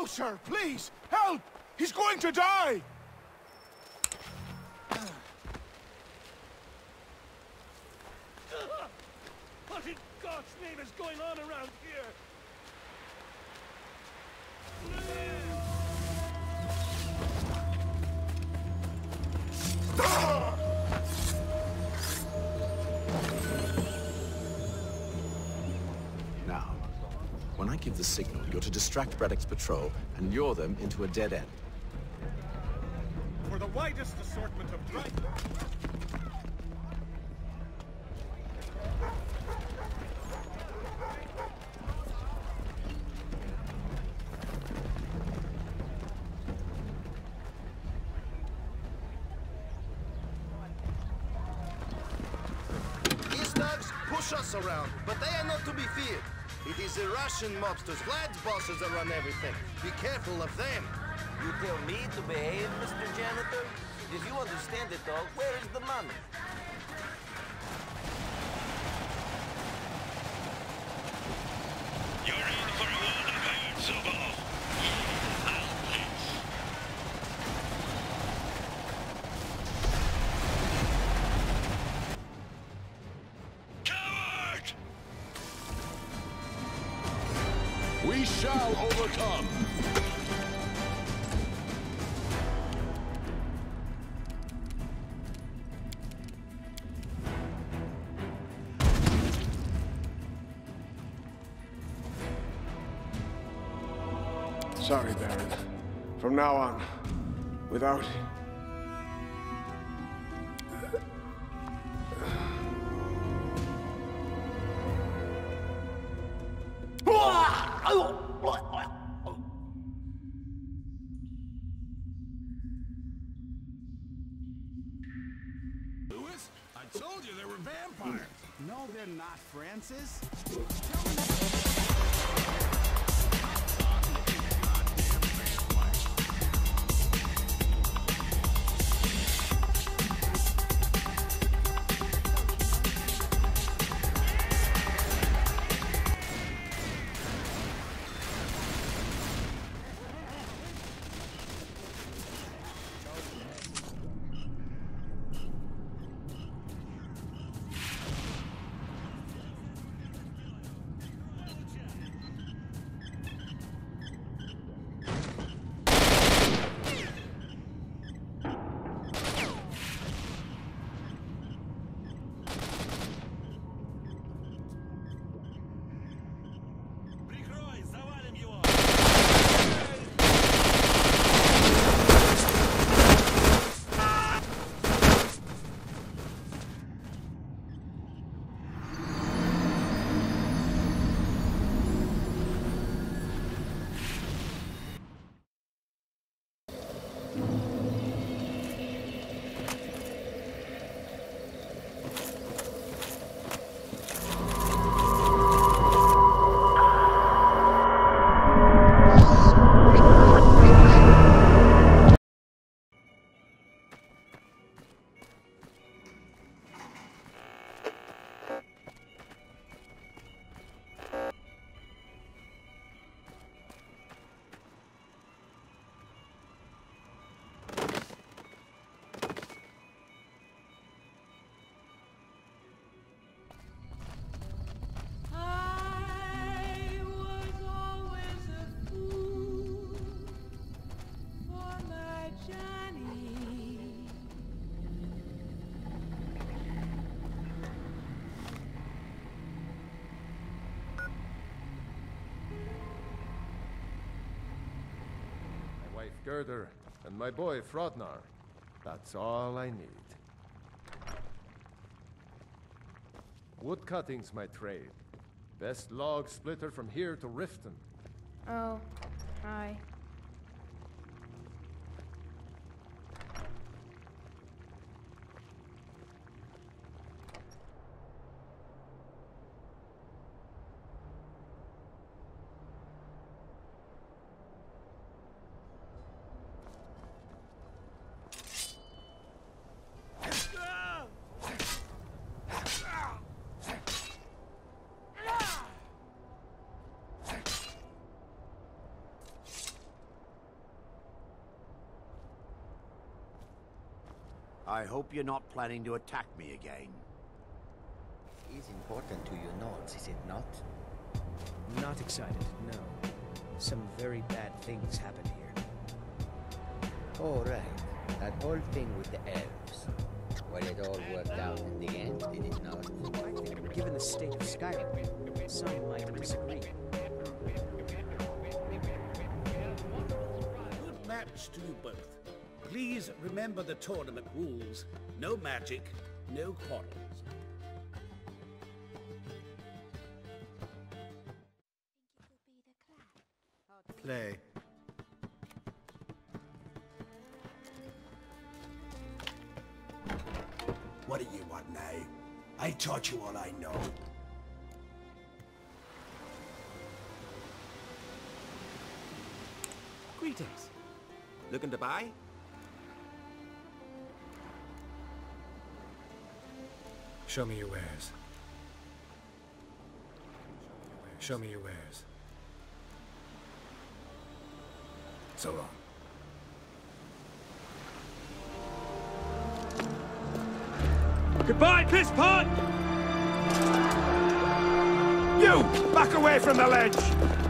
do, sir? Please, help! He's going to die! What in God's name is going on around here? Now, the signal, you're to distract Braddock's patrol and lure them into a dead end. For the widest assortment of dry... These thugs push us around, but they are not to be feared. It is the Russian mobsters, Vlad's bosses that run everything. Be careful of them. You tell me to behave, Mr. Janitor? If you understand it all, where is the money? We shall overcome. Sorry, Baron. From now on, without... Louis, I told you they were vampires. No, they're not, Francis. Gerdur and my boy Frodnar. That's all I need. Woodcutting's my trade. Best log splitter from here to Riften. Oh, hi. I hope you're not planning to attack me again. It's important to your notes, is it not? Not excited, no. Some very bad things happened here. Oh, right. That whole thing with the elves. Well, it all worked out in the end, did it not? Given the state of Skyrim, some might disagree. Good match to you both. Please remember the tournament rules. No magic, no quarrels. Play. What do you want now? I taught you all I know. Greetings. Looking to buy? Show me your wares. Show me your wares. So long. Goodbye, piss pot! You! Back away from the ledge!